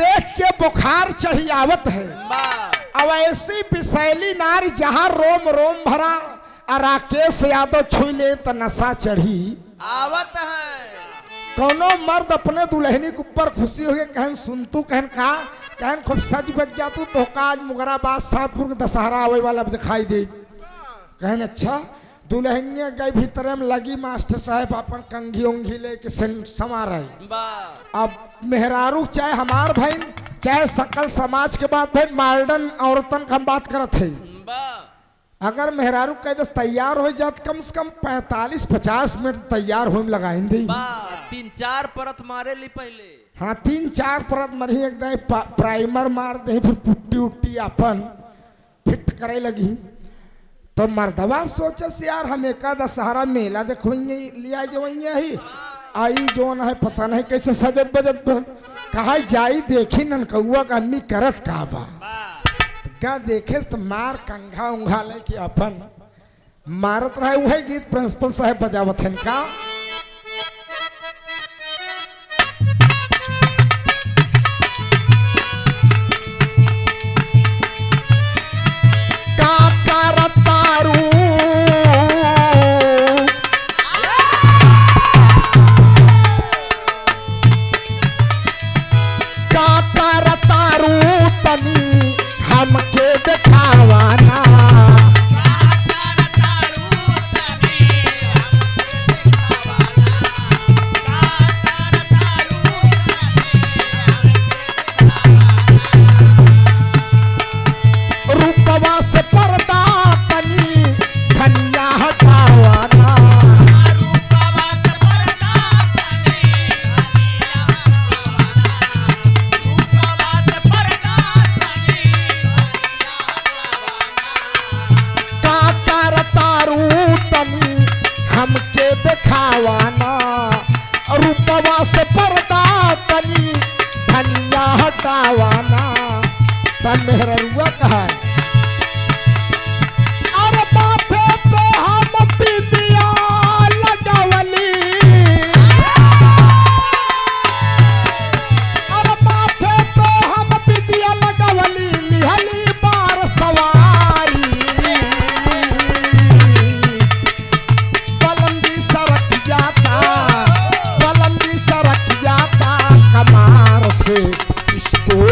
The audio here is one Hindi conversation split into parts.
देख के बुखार चढ़ी आवत है अब ऐसी विशैली नारी जहाँ रोम रोम भरा राकेश यादव छुई ले तो नशा चढ़ी। आवत है। कौनो मर्द अपने दुल्हनी के ऊपर खुशी हो गए कहन सुन तू कहन का कहन खूब सज बज जा तू तो आज मुगराबाद शाहपुर के दशहरा आवे वाला दिखाई दे। कहन अच्छा। दुल्हनिया गई भीतर में लगी मास्टर साहब अपन कंघी उंघी लेके समा रही अब मेहरारू चाहे हमार भाई चाहे सकल समाज के बात भाई मॉडर्न औरतन का हम बात करत है। अगर मेहरारू कह दस तैयार हो जात कम से कम पैंतालीस पचास मिनट तैयार होम लगाइन दी। तीन चार परत मारे ली पहले। हाँ तीन चार परत मरी एकदम प्राइमर मार दे फिर पुट्टी उट्टी अपन फिट करे लगी। तो मर्दवा सोचस, यार, हम एक दशहरा मेला देखोइए लिया जवइए ही। आई जोन है, पता नहीं कैसे सजत बजत। कहा जाई देखी ननकौआ का अम्मी करत का बा। का देखे तो मार कंघा उंघा ले कि अपन। मारत रहे वही गीत प्रिंसिपल साहब बजावत का का? रूपवा से पर्दा तनी धनिया हटावाना। तन मेहरुआ कहा अरे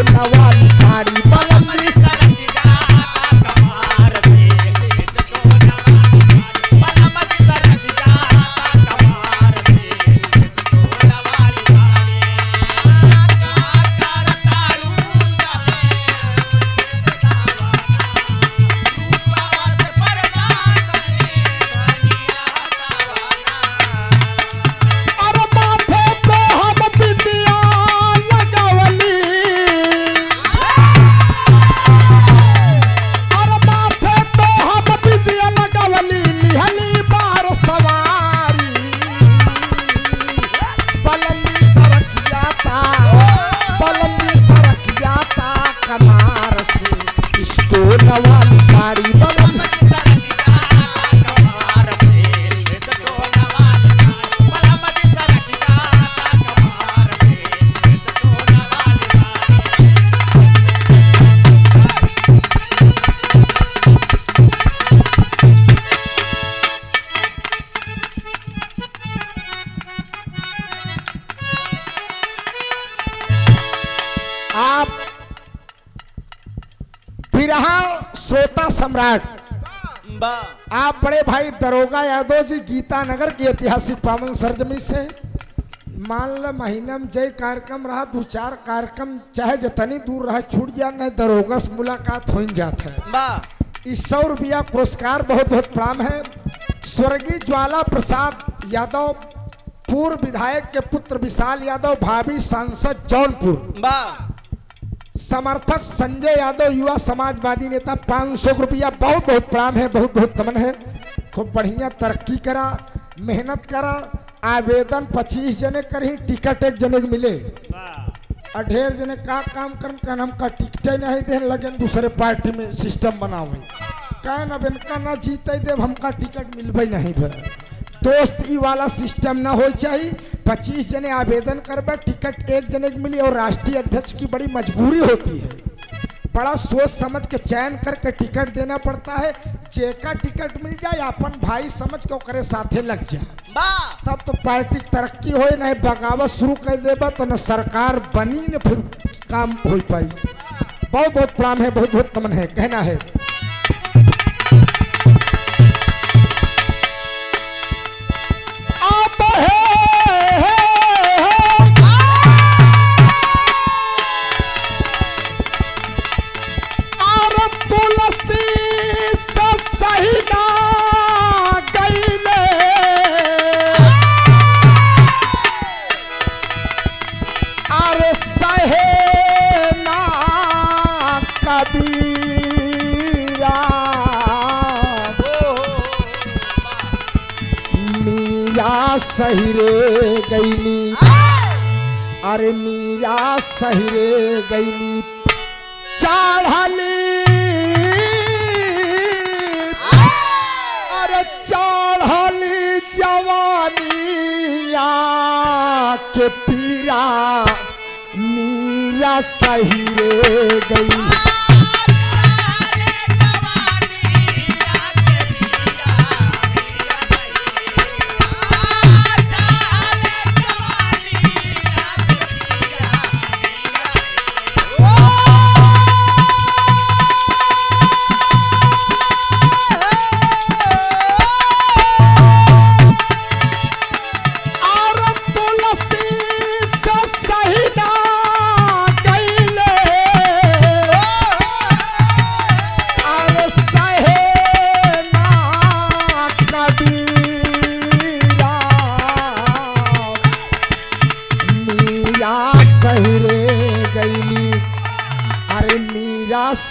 Kawali Sari àbùsàrí bọ́lá. सम्राट। आप बड़े भाई दरोगा यादव जी गीता नगर की ऐतिहासिक पावन सरजमी से। मान ल महीना में जय कार्यक्रम रहा दो चार कार्यक्रम चाहे जितनी दूर रहा छूट जा नहीं दरोगा से मुलाकात हो जाता है। इस सौ रुपया पुरस्कार बहुत बहुत प्रणाम है। स्वर्गीय ज्वाला प्रसाद यादव पूर्व विधायक के पुत्र विशाल यादव भावी सांसद जौनपुर। समर्थक संजय यादव युवा समाजवादी नेता पाँच सौ रुपया बहुत बहुत प्रणाम है बहुत बहुत नमन है। खूब बढ़िया तरक्की करा मेहनत करा आवेदन पच्चीस जने करी टिकट एक जने के मिले। और ढेर जने का काम करम कहन हमका टिकट नहीं दे लगन दूसरे पार्टी में सिस्टम बनावे कहन अब इनका ना जीते देव हमका टिकट मिलबे नहीं भे। दोस्त ई वाला सिस्टम ना हो चाहिए पच्चीस जने आवेदन करबे टिकट एक जने के मिली और राष्ट्रीय अध्यक्ष की बड़ी मजबूरी होती है। बड़ा सोच समझ के चयन करके टिकट देना पड़ता है। जेका टिकट मिल जाए अपन भाई समझ के ओकरे साथे लग जाए तब तो पार्टी तरक्की हो नहीं बगावत शुरू कर देबा तो न सरकार बनी न फिर काम हो पाई। बहुत बहुत प्रणाम है बहुत बहुत नमन है कहना है। मीरा सही रे गईली अरे मीरा सही रे गईली चढ़ली। अरे चढ़ली जवानिया के पीरा। मीरा सही रे गई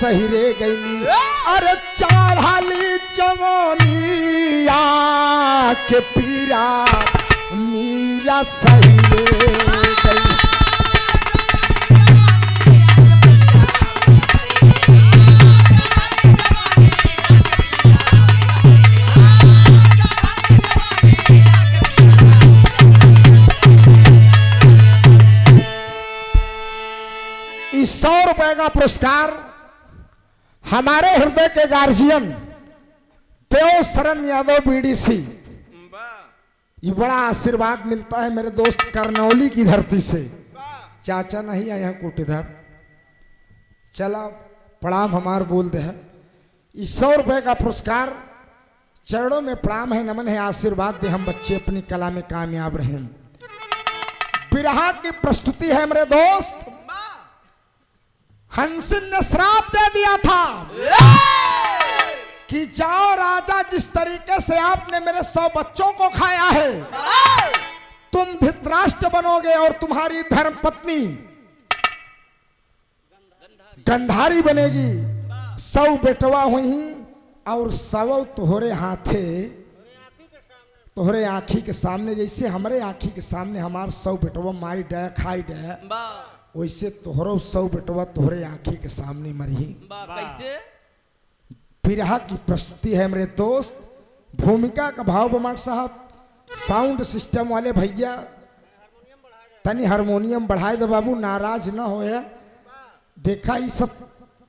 मीरा सही रे गईली अरे चढ़ाली जवानिया के पीरा मीरा सही रे गई सौ रुपए का पुरस्कार हमारे हृदय के गार्जियन, देव शरण यादव बीडीसी ये बड़ा आशीर्वाद मिलता है मेरे दोस्त करनौली की धरती से। चाचा नहीं आए हैं कुट चला, प्रणाम हमार बोल दे है। इस सौ रुपए का पुरस्कार, चरणों में प्रणाम है, नमन है, आशीर्वाद दे हम बच्चे अपनी कला में कामयाब रहें। बिरहा की प्रस्तुति है मेरे दोस्त। हंसिन ने श्राप दे दिया था। कि जाओ राजा, जिस तरीके से आपने मेरे सौ बच्चों को खाया है, तुम धित्राष्ट्र बनोगे और तुम्हारी धर्म पत्नी गंधारी बनेगी। सौ बेटवा हुई और सौ तोहरे हाथे तोहरे आँखी के सामने, जैसे हमारे आंखी के सामने हमार सौ बेटवा मारी डे खाई डे वैसे तोहरो सौ बेटवा तोहरे आंखी के सामने मरही कैसे? बिरहा की प्रस्तुति है मेरे दोस्त। भूमिका का भाव बमाट साहब साउंड सिस्टम वाले भैया तनी हारमोनियम बढ़ाए दो बाबू नाराज़ ना होया देखा ये सब